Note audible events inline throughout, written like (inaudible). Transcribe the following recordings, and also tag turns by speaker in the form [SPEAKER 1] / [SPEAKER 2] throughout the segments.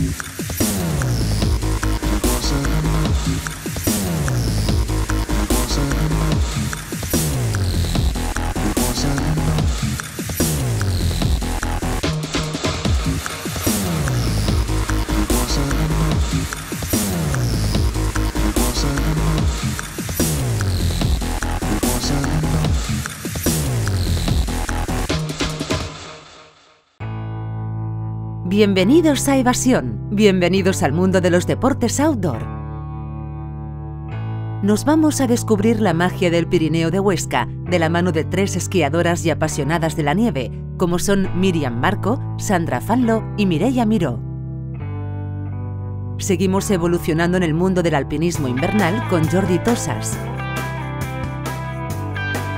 [SPEAKER 1] Merci. Bienvenidos a Evasión, bienvenidos al mundo de los deportes outdoor. Nos vamos a descubrir la magia del Pirineo de Huesca de la mano de tres esquiadoras y apasionadas de la nieve, como son Miriam Marco, Sandra Fanlo y Mireia Miró. Seguimos evolucionando en el mundo del alpinismo invernal con Jordi Tosas,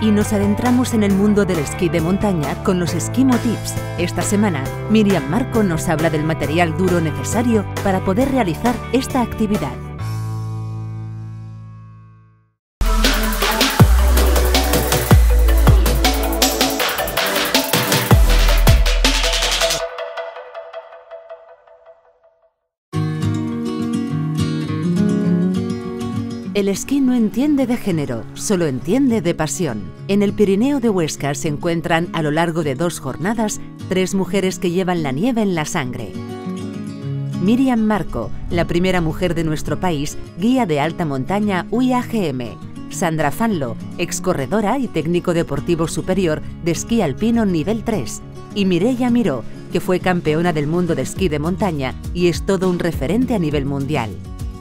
[SPEAKER 1] y nos adentramos en el mundo del esquí de montaña con los Esquimo Tips. Esta semana, Miriam Marco nos habla del material duro necesario para poder realizar esta actividad. El esquí no entiende de género, solo entiende de pasión. En el Pirineo de Huesca se encuentran a lo largo de dos jornadas tres mujeres que llevan la nieve en la sangre. Miriam Marco, la primera mujer de nuestro país, guía de alta montaña UIAGM. Sandra Fanlo, excorredora y técnico deportivo superior de esquí alpino nivel 3. Y Mireia Miró, que fue campeona del mundo de esquí de montaña y es todo un referente a nivel mundial.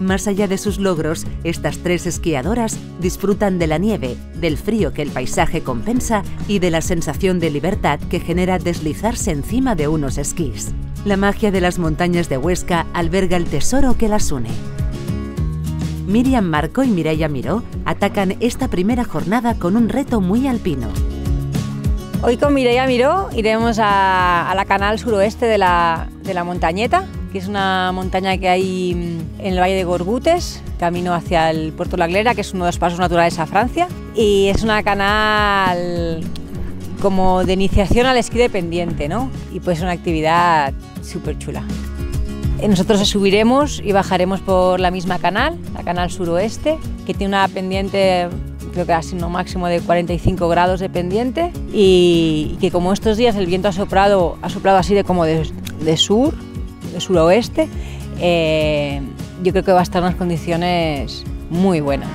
[SPEAKER 1] Más allá de sus logros, estas tres esquiadoras disfrutan de la nieve, del frío que el paisaje compensa y de la sensación de libertad que genera deslizarse encima de unos esquís. La magia de las montañas de Huesca alberga el tesoro que las une. Miriam Marco y Mireia Miró atacan esta primera jornada con un reto muy alpino.
[SPEAKER 2] Hoy con Mireia Miró iremos a, la canal suroeste de la, de la montañeta, que es una montaña que hay mm, en el Valle de Gorgutes, camino hacia el Puerto la Glera, que es uno de los pasos naturales a Francia. Y es una canal como de iniciación al esquí de pendiente, ¿no? Y pues una actividad súper chula. Nosotros subiremos y bajaremos por la misma canal, la canal suroeste, que tiene una pendiente creo que así no máximo de 45 grados de pendiente y que como estos días el viento ha soplado, ha soplado así de como de, de sur, suroeste, eh, yo creo que va a estar en unas condiciones muy buenas.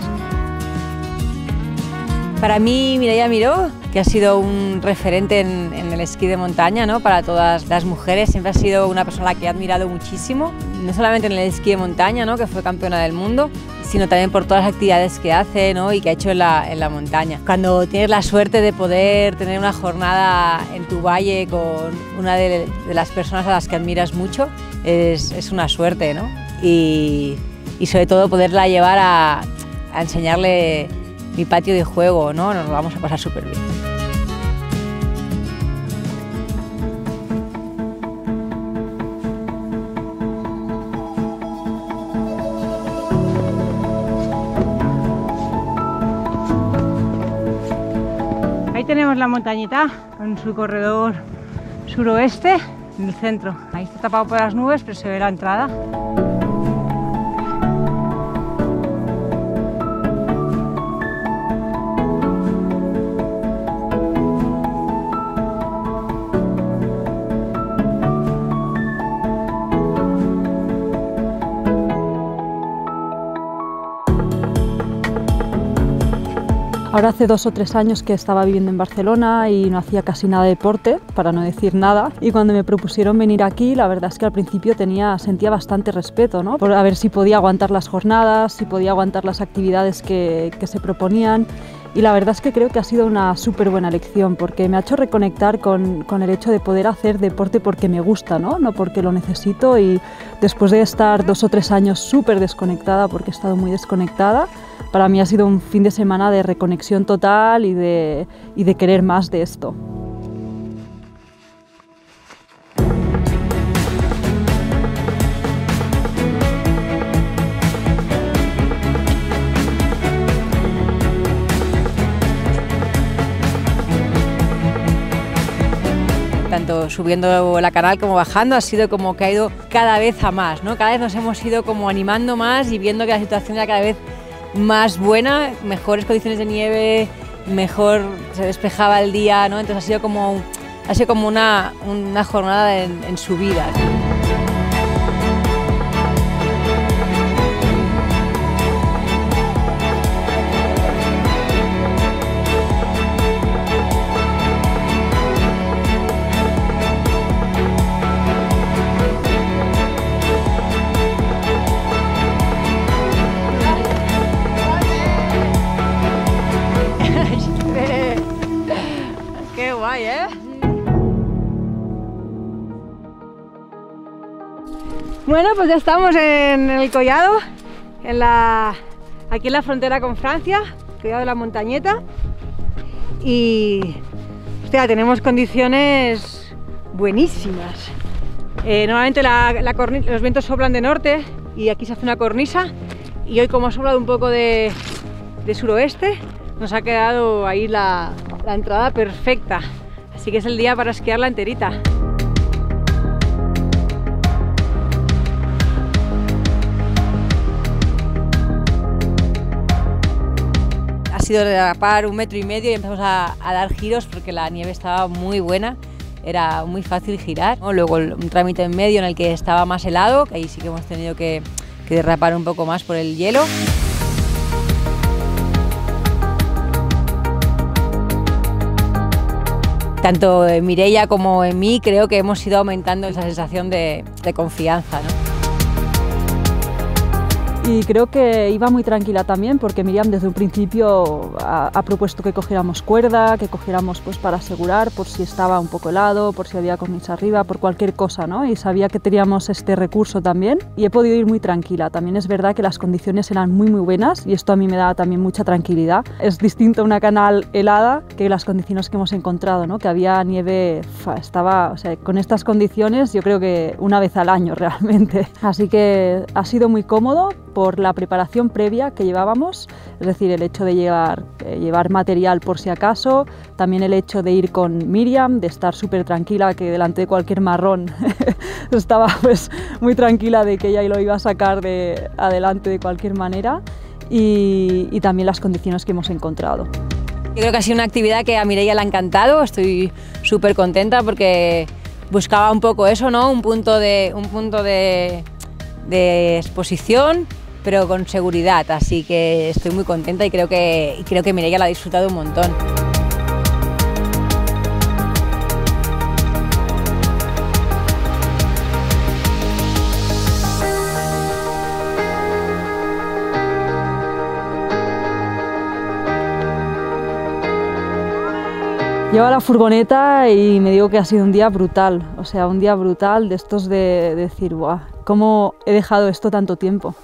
[SPEAKER 2] Para mí, Mireia Miró, que ha sido un referente en, el esquí de montaña ¿no? para todas las mujeres, siempre ha sido una persona que he admirado muchísimo, no solamente en el esquí de montaña, ¿no? que fue campeona del mundo, sino también por todas las actividades que hace ¿no? y que ha hecho en la, en la montaña. Cuando tienes la suerte de poder tener una jornada en tu valle con una de, las personas a las que admiras mucho, es, es una suerte, ¿no? Y, y, sobre todo poderla llevar a, a enseñarle mi patio de juego, ¿no? Nos lo vamos a pasar súper bien. La montañita con su corredor suroeste en el centro. Ahí está tapado por las nubes, pero se ve la entrada.
[SPEAKER 3] Ahora hace dos o tres años que estaba viviendo en Barcelona y no hacía casi nada de deporte, para no decir nada. Y cuando me propusieron venir aquí, la verdad es que al principio tenía, sentía bastante respeto, ¿no? Por ver si podía aguantar las jornadas, si podía aguantar las actividades que, que se proponían. Y la verdad es que creo que ha sido una súper buena lección porque me ha hecho reconectar con, con, el hecho de poder hacer deporte porque me gusta, ¿no? no porque lo necesito. Y después de estar dos o tres años súper desconectada, porque he estado muy desconectada, para mí ha sido un fin de semana de reconexión total y de, y de querer más de esto.
[SPEAKER 2] tanto subiendo la canal como bajando, ha sido como que ha ido cada vez a más, ¿no? Cada vez nos hemos ido como animando más y viendo que la situación era cada vez más buena, mejores condiciones de nieve, mejor se despejaba el día, ¿no? Entonces ha sido como, ha sido como una, una jornada en, en subida. Bueno, pues ya estamos en el collado, en la, aquí en la frontera con Francia, collado de la montañeta. Y, hostia, tenemos condiciones buenísimas. Eh, normalmente los vientos soplan de norte y aquí se hace una cornisa. Y hoy como ha soplado un poco de, de suroeste, nos ha quedado ahí la, la entrada perfecta. Así que es el día para esquiarla enterita. Sido derrapar un metro y medio y empezamos a, dar giros porque la nieve estaba muy buena. Era muy fácil girar. Luego un trámite en medio en el que estaba más helado, que ahí sí que hemos tenido que, derrapar un poco más por el hielo. tanto en Mireia como en mí creo que hemos ido aumentando esa sensación de, confianza.
[SPEAKER 3] Y creo que iba muy tranquila también porque Miriam desde un principio ha, ha propuesto que cogiéramos cuerda, que cogiéramos pues para asegurar por si estaba un poco helado, por si había cornisa arriba, por cualquier cosa, ¿no? Y sabía que teníamos este recurso también y he podido ir muy tranquila. También es verdad que las condiciones eran muy muy buenas y esto a mí me da también mucha tranquilidad. Es distinto una canal helada que las condiciones que hemos encontrado, ¿no? Que había nieve, estaba, o sea, con estas condiciones yo creo que una vez al año (laughs) realmente. Así que ha sido muy cómodo por la preparación previa que llevábamos, es decir, el hecho de llevar, eh, llevar material por si acaso, también el hecho de ir con Miriam, de estar súper tranquila, que delante de cualquier marrón (laughs) estaba pues muy tranquila de que ella lo iba a sacar de adelante de cualquier manera y, y también las condiciones que hemos encontrado.
[SPEAKER 2] Yo creo que ha sido una actividad que a Mireia le ha encantado, estoy súper contenta porque buscaba un poco eso, ¿no? Un punto de, un punto de, de exposición, pero con seguridad, así que estoy muy contenta y creo que, creo que Mireia la ha disfrutado un montón.
[SPEAKER 3] Llevo la furgoneta y me digo que ha sido un día brutal, o sea, un día brutal de estos de, de decir, guau, ¿cómo he dejado esto tanto tiempo?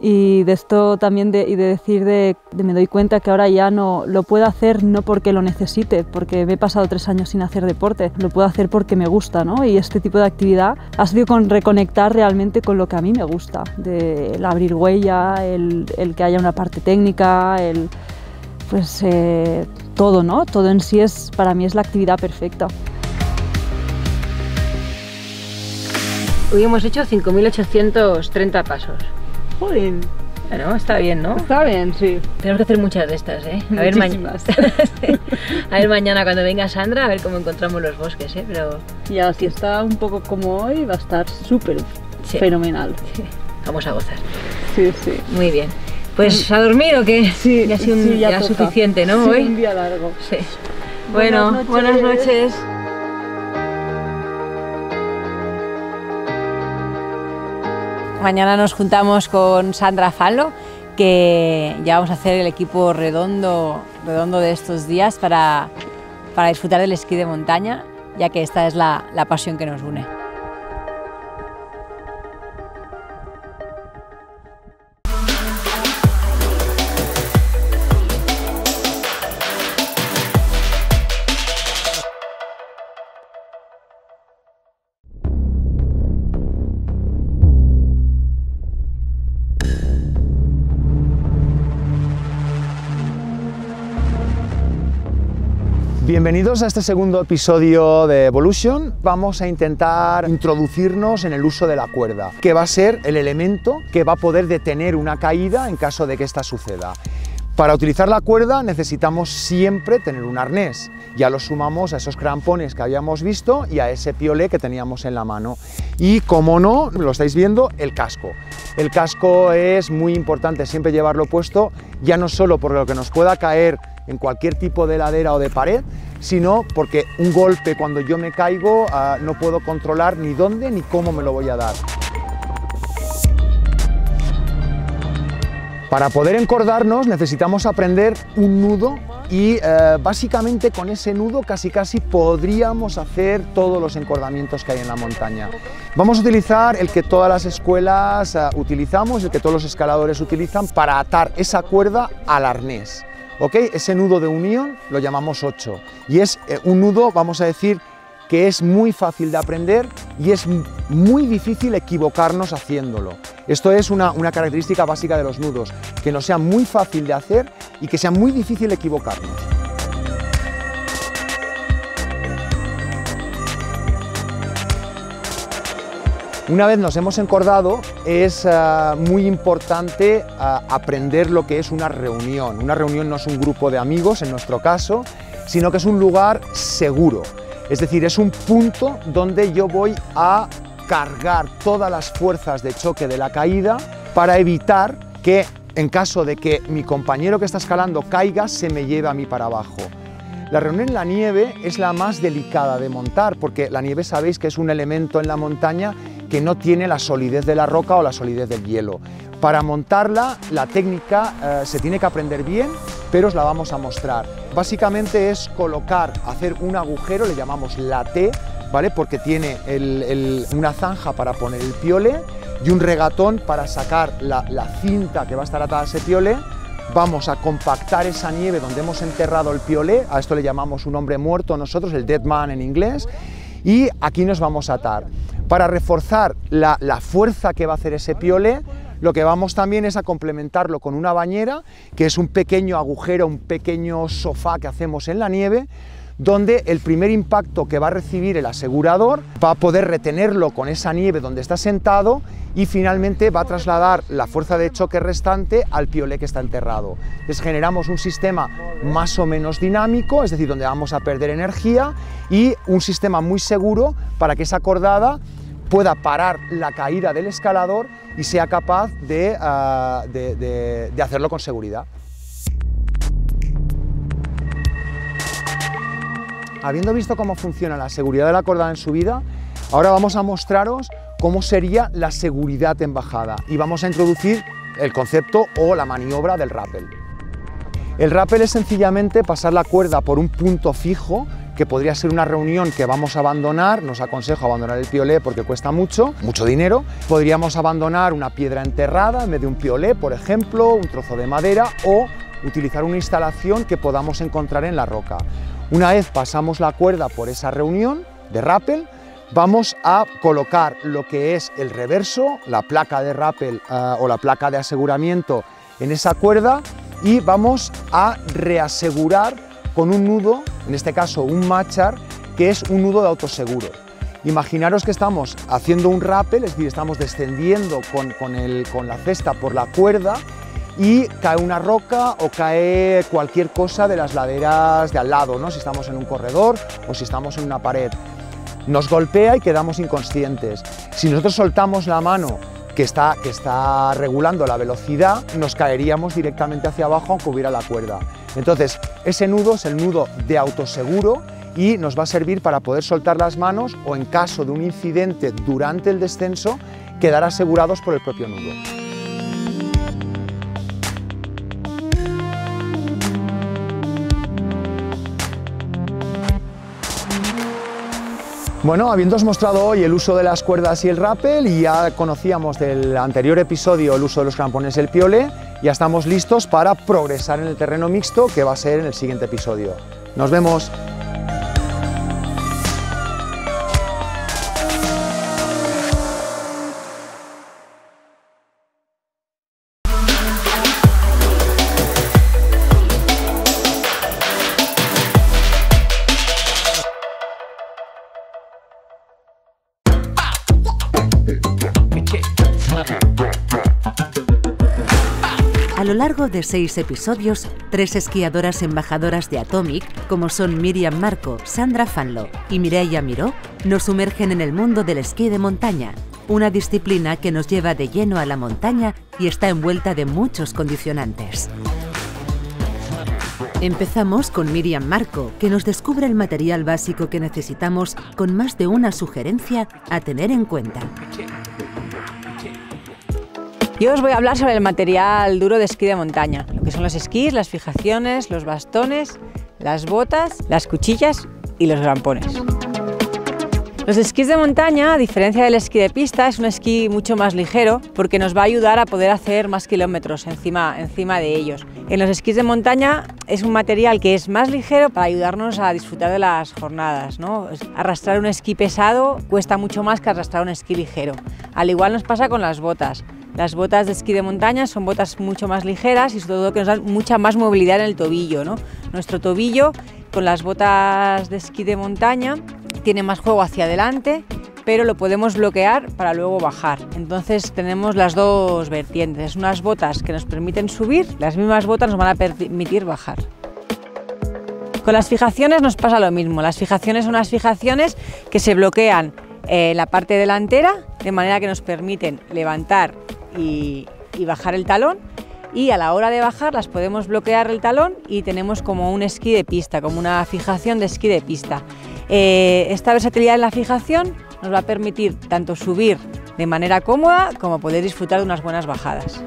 [SPEAKER 3] Y de esto también de, y de decir de, de me doy cuenta que ahora ya no lo puedo hacer no porque lo necesite, porque me he pasado tres años sin hacer deporte, lo puedo hacer porque me gusta, ¿no? Y este tipo de actividad ha sido con reconectar realmente con lo que a mí me gusta, de el abrir huella, el, el que haya una parte técnica, el pues eh, todo, ¿no? Todo en sí es, para mí es la actividad perfecta.
[SPEAKER 2] Hoy hemos hecho 5.830 pasos. Bueno, está bien, ¿no?
[SPEAKER 3] está bien, sí.
[SPEAKER 2] Tenemos que hacer muchas de estas, ¿eh? A ver.
[SPEAKER 3] Muchísimas. (laughs)
[SPEAKER 2] a ver mañana cuando venga Sandra, a ver cómo encontramos los bosques, ¿eh? Pero
[SPEAKER 3] Ya, si está un poco como hoy, va a estar súper
[SPEAKER 2] Sí.
[SPEAKER 3] fenomenal.
[SPEAKER 2] vamos a gozar.
[SPEAKER 3] Sí, sí.
[SPEAKER 2] Muy bien. Pues a dormir o qué?
[SPEAKER 3] Sí,
[SPEAKER 2] ya ha sido un-
[SPEAKER 3] sí, ya
[SPEAKER 2] suficiente, ¿no?
[SPEAKER 3] Sí,
[SPEAKER 2] Hoy.
[SPEAKER 3] un día largo.
[SPEAKER 2] Sí. Bueno,
[SPEAKER 3] buenas
[SPEAKER 2] noches. Mañana nos juntamos con Sandra Fallo, que ya vamos a hacer el equipo redondo, redondo de estos días para, para disfrutar del esquí de montaña, ya que esta es la, la pasión que nos une.
[SPEAKER 4] Bienvenidos a este segundo episodio de Evolution. Vamos a intentar introducirnos en el uso de la cuerda, que va a ser el elemento que va a poder detener una caída en caso de que esta suceda. Para utilizar la cuerda necesitamos siempre tener un arnés. Ya lo sumamos a esos crampones que habíamos visto y a ese piolé que teníamos en la mano. Y como no, lo estáis viendo, el casco. El casco es muy importante siempre llevarlo puesto, ya no solo por lo que nos pueda caer en cualquier tipo de ladera o de pared, sino porque un golpe cuando yo me caigo ah, no puedo controlar ni dónde ni cómo me lo voy a dar. Para poder encordarnos necesitamos aprender un nudo y eh, básicamente con ese nudo casi casi podríamos hacer todos los encordamientos que hay en la montaña. Vamos a utilizar el que todas las escuelas uh, utilizamos, el que todos los escaladores utilizan para atar esa cuerda al arnés. Ese nudo de unión lo llamamos 8 y es eh, un nudo, vamos a decir, que es muy fácil de aprender y es muy difícil equivocarnos haciéndolo. Esto es una, una, característica básica de los nudos, que nos sea muy fácil de hacer y que sea muy difícil equivocarnos. Una vez nos hemos encordado, es uh, muy importante uh, aprender lo que es una reunión. Una reunión no es un grupo de amigos, en nuestro caso, sino que es un lugar seguro. Es decir, es un punto donde yo voy a cargar todas las fuerzas de choque de la caída para evitar que, en caso de que mi compañero que está escalando caiga, se me lleve a mí para abajo. La reunión en la nieve es la más delicada de montar porque la nieve sabéis que es un elemento en la montaña que no tiene la solidez de la roca o la solidez del hielo. Para montarla, la técnica eh, se tiene que aprender bien, pero os la vamos a mostrar. Básicamente es colocar, hacer un agujero, le llamamos la T, ¿vale? Porque tiene una zanja para poner el piole y un regatón para sacar la, cinta que va a estar atada a ese piole vamos a compactar esa nieve donde hemos enterrado el piolé, a esto le llamamos un hombre muerto nosotros, el dead man en inglés, y aquí nos vamos a atar. Para reforzar la, fuerza que va a hacer ese piole, lo que vamos también es a complementarlo con una bañera, que es un pequeño agujero, un pequeño sofá que hacemos en la nieve, donde el primer impacto que va a recibir el asegurador va a poder retenerlo con esa nieve donde está sentado y finalmente va a trasladar la fuerza de choque restante al piolé que está enterrado. Entonces generamos un sistema más o menos dinámico, es decir, donde vamos a perder energía y un sistema muy seguro para que esa cordada pueda parar la caída del escalador y sea capaz de, ah, de hacerlo con seguridad. Habiendo visto cómo funciona la seguridad de la cordada en subida, ahora vamos a mostraros cómo sería la seguridad en bajada y vamos a introducir el concepto o la maniobra del rappel. El rappel es sencillamente pasar la cuerda por un punto fijo que podría ser una reunión que vamos a abandonar, nos aconsejo abandonar el piolé porque cuesta mucho, mucho dinero. Podríamos abandonar una piedra enterrada en vez de un piolé, por ejemplo, un trozo de madera o utilizar una instalación que podamos encontrar en la roca. Una vez pasamos la cuerda por esa reunión de rappel, vamos a colocar lo que es el reverso, la placa de rappel eh, o la placa de aseguramiento en esa cuerda y vamos a reasegurar con un nudo, en este caso un machar, que es un nudo de autoseguro. Imaginaros que estamos haciendo un rappel, es decir, estamos descendiendo con, con la cesta por la cuerda y cae una roca o cae cualquier cosa de las laderas de al lado, ¿no? si estamos en un corredor o si estamos en una pared. Nos golpea y quedamos inconscientes. Si nosotros soltamos la mano que está, que está regulando la velocidad, nos caeríamos directamente hacia abajo aunque hubiera la cuerda. Entonces, ese nudo es el nudo de autoseguro y nos va a servir para poder soltar las manos o en caso de un incidente durante el descenso, quedar asegurados por el propio nudo. Bueno, habiéndoos mostrado hoy el uso de las cuerdas y el rappel y ya conocíamos del anterior episodio el uso de los crampones y el piole, ya estamos listos para progresar en el terreno mixto que va a ser en el siguiente episodio. Nos vemos.
[SPEAKER 1] Largo de seis episodios, tres esquiadoras embajadoras de Atomic, como son Miriam Marco, Sandra Fanlo y Mireia Miró, nos sumergen en el mundo del esquí de montaña, una disciplina que nos lleva de lleno a la montaña y está envuelta de muchos condicionantes. Empezamos con Miriam Marco, que nos descubre el material básico que necesitamos con más de una sugerencia a tener en cuenta.
[SPEAKER 2] Yo os voy a hablar sobre el material duro de esquí de montaña, lo que son los esquís, las fijaciones, los bastones, las botas, las cuchillas y los grampones. Los esquís de montaña, a diferencia del esquí de pista, es un esquí mucho más ligero porque nos va a ayudar a poder hacer más kilómetros encima, encima de ellos. En los esquís de montaña es un material que es más ligero para ayudarnos a disfrutar de las jornadas. ¿no? Arrastrar un esquí pesado cuesta mucho más que arrastrar un esquí ligero. Al igual nos pasa con las botas. Las botas de esquí de montaña son botas mucho más ligeras y sobre todo que nos dan mucha más movilidad en el tobillo. ¿no? Nuestro tobillo con las botas de esquí de montaña tiene más juego hacia adelante, pero lo podemos bloquear para luego bajar. Entonces tenemos las dos vertientes, unas botas que nos permiten subir, las mismas botas nos van a permitir bajar. Con las fijaciones nos pasa lo mismo, las fijaciones son unas fijaciones que se bloquean en la parte delantera, de manera que nos permiten levantar y, bajar el talón y a la hora de bajar las podemos bloquear el talón y tenemos como un esquí de pista, como una fijación de esquí de pista. Eh, esta versatilidad en la fijación nos va a permitir tanto subir de manera cómoda como poder disfrutar de unas buenas bajadas.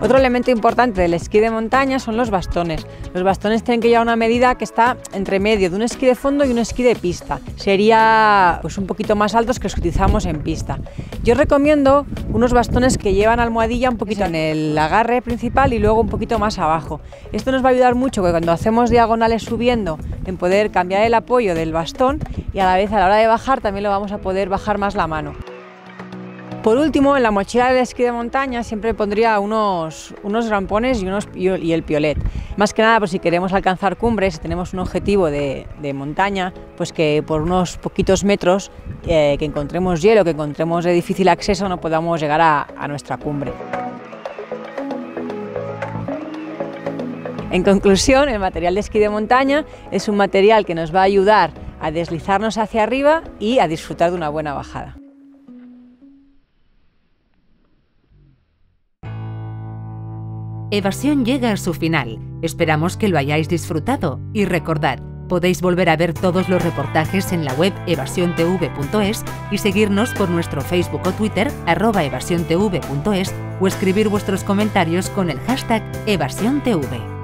[SPEAKER 2] Otro elemento importante del esquí de montaña son los bastones. Los bastones tienen que llevar una medida que está entre medio de un esquí de fondo y un esquí de pista. Sería pues, un poquito más altos que los que utilizamos en pista. Yo recomiendo unos bastones que llevan almohadilla un poquito en el agarre principal y luego un poquito más abajo. Esto nos va a ayudar mucho que cuando hacemos diagonales subiendo en poder cambiar el apoyo del bastón y a la vez a la hora de bajar también lo vamos a poder bajar más la mano. Por último, en la mochila del esquí de montaña siempre pondría unos, rampones y, el piolet. Más que nada, por si queremos alcanzar cumbres, si tenemos un objetivo de, montaña, pues que por unos poquitos metros eh, que encontremos hielo, que encontremos de difícil acceso, no podamos llegar a, a nuestra cumbre. En conclusión, el material de esquí de montaña es un material que nos va a ayudar a deslizarnos hacia arriba y a disfrutar de una buena bajada.
[SPEAKER 1] Evasión llega a su final. Esperamos que lo hayáis disfrutado y recordad, podéis volver a ver todos los reportajes en la web evasiontv.es y seguirnos por nuestro Facebook o Twitter arroba o escribir vuestros comentarios con el hashtag evasiontv.